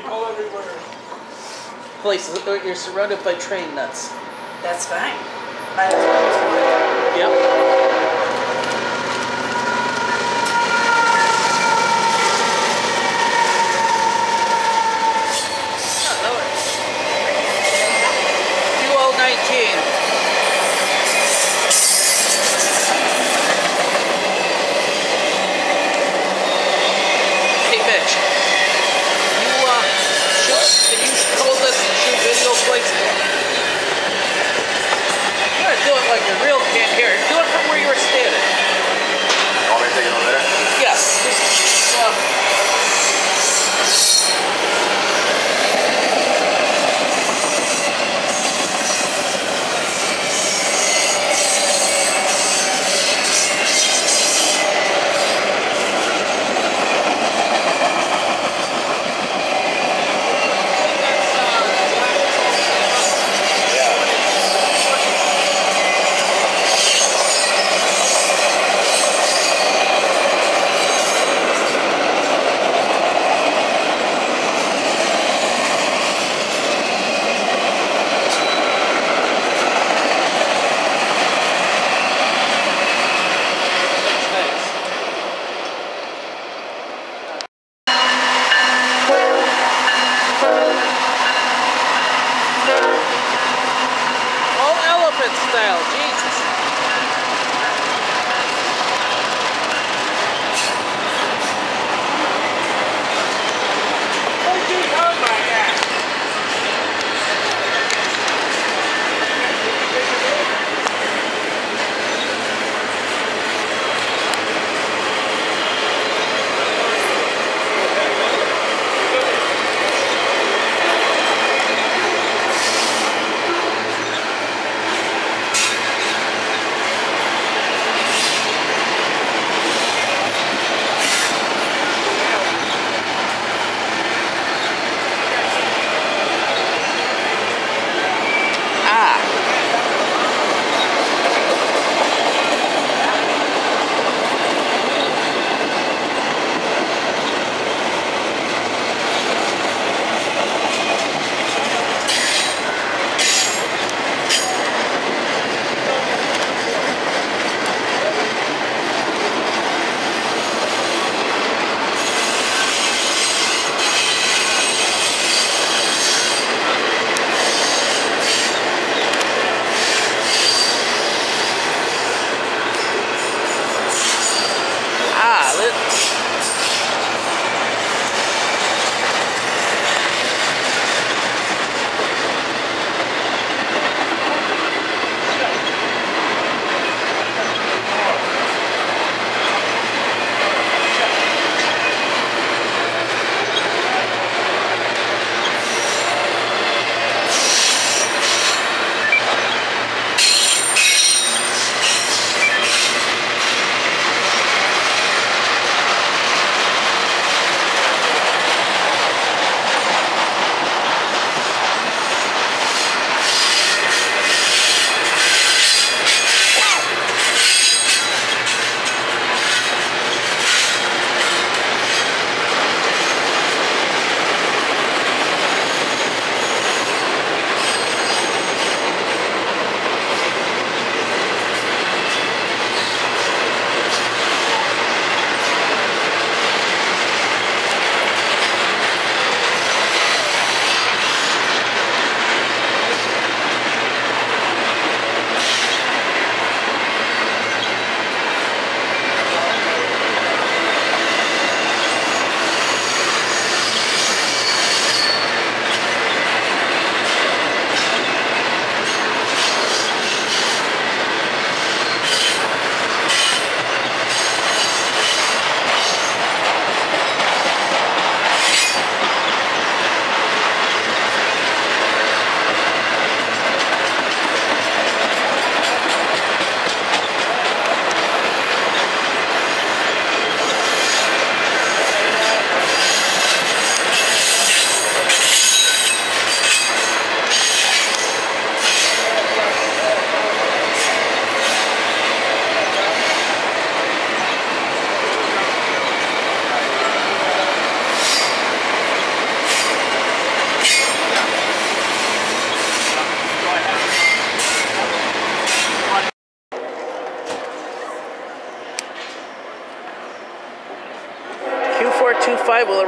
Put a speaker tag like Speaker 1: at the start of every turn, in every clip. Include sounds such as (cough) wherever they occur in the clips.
Speaker 1: People everywhere.
Speaker 2: Place, you're surrounded by train nuts.
Speaker 3: That's fine. Might as well use.
Speaker 2: Yep.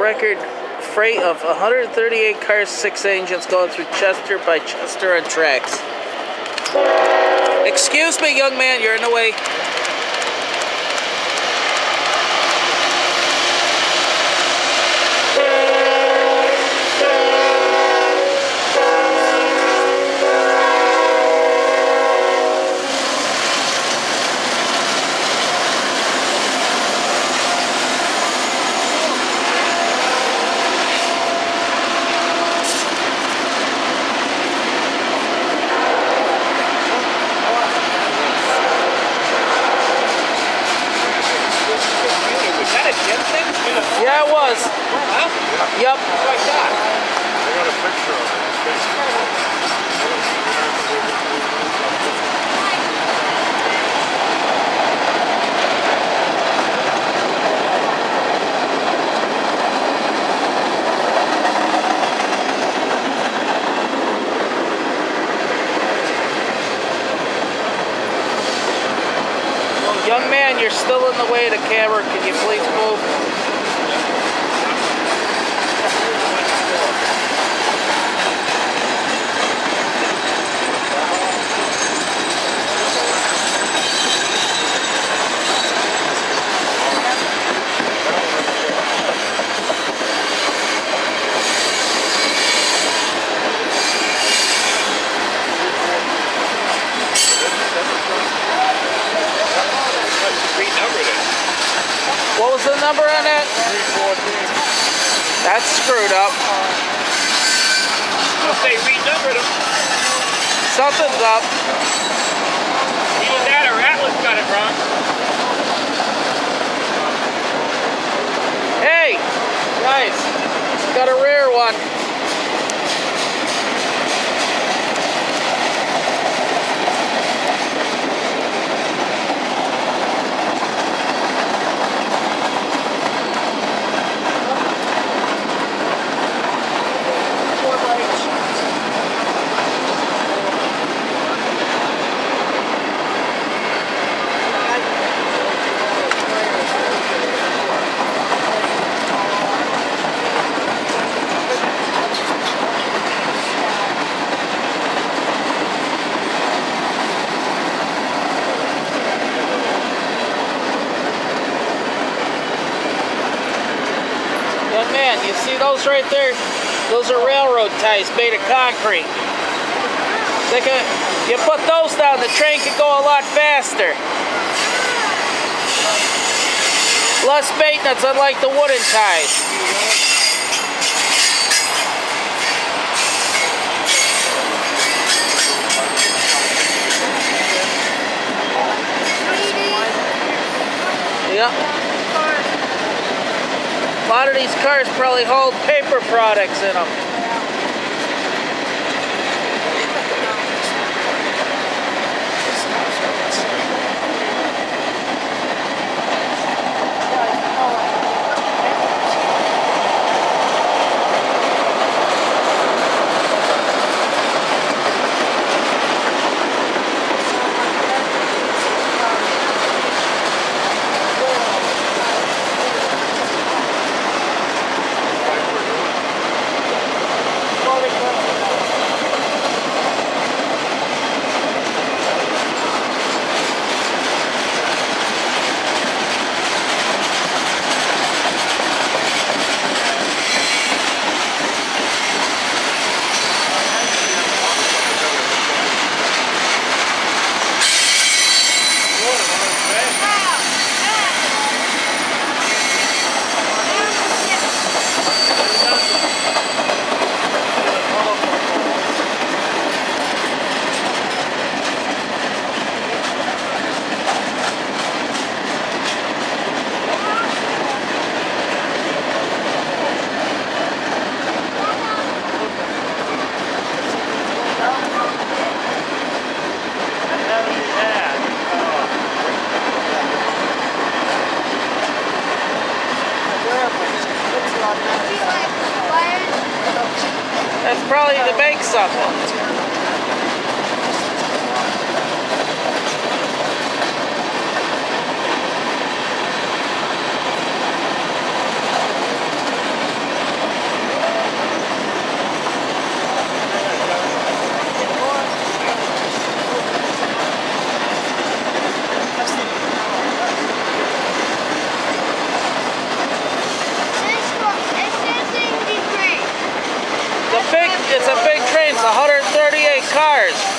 Speaker 2: Record freight of 138 cars, six engines going through Chester by Chester on tracks. Excuse me, young man, you're in the way. Yeah, it was.
Speaker 1: Huh?
Speaker 2: Yep.
Speaker 1: Like that.
Speaker 4: I got a picture of it.
Speaker 2: Young man, you're still in the way of the camera. Can you please move?
Speaker 1: Renumbered it.
Speaker 2: What was the number on that? That's screwed up. (laughs)
Speaker 1: They renumbered them,
Speaker 2: Something's up.
Speaker 1: either that or Atlas got it wrong.
Speaker 2: Hey, guys, got a rare one. Man, you see those right there? Those are railroad ties made of concrete. They can, you put those down, the train can go a lot faster. Less maintenance, unlike the wooden ties. Yep. A lot of these cars probably hold paper products in them. That's probably to make something. cars.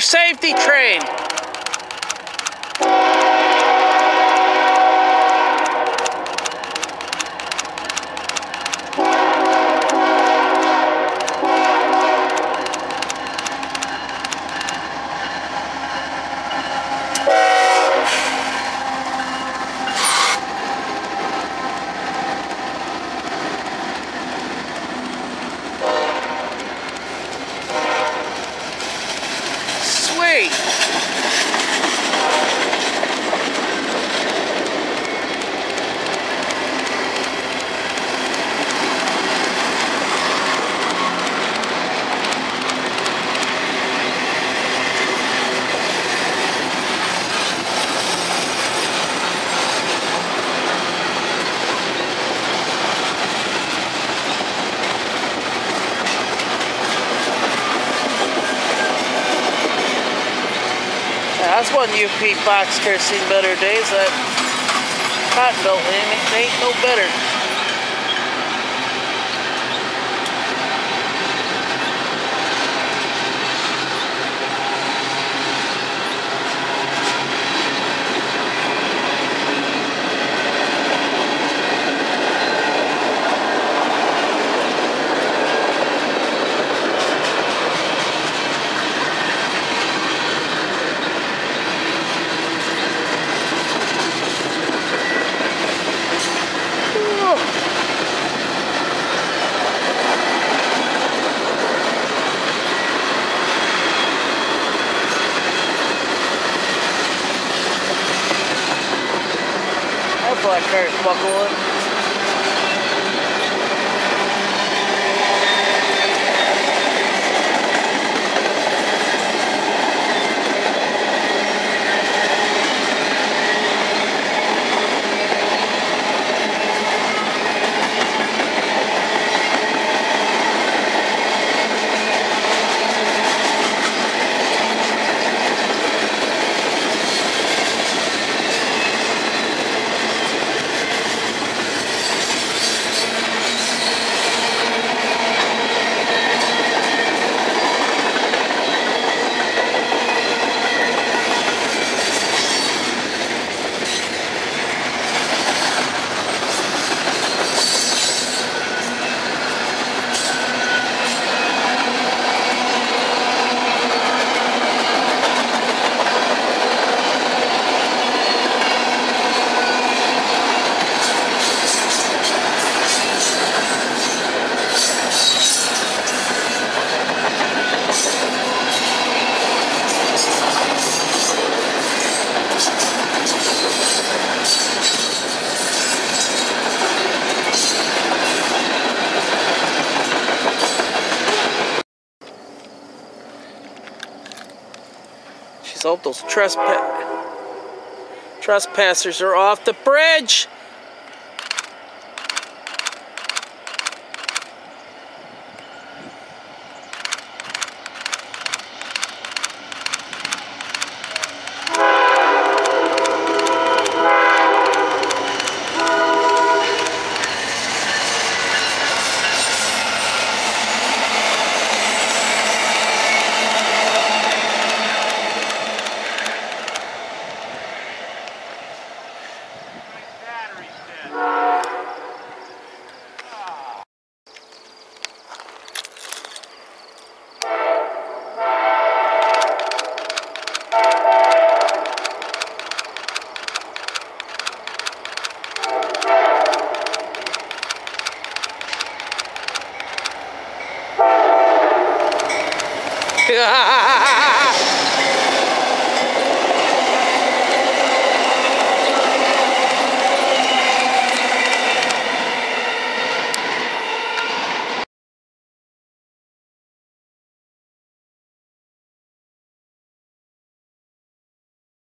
Speaker 2: Safety train. Sweet. Yeah, that's one UP boxcar seen better days. That cotton belt ain't, ain't no better. That black car's hope those trespass trespassers are off the bridge.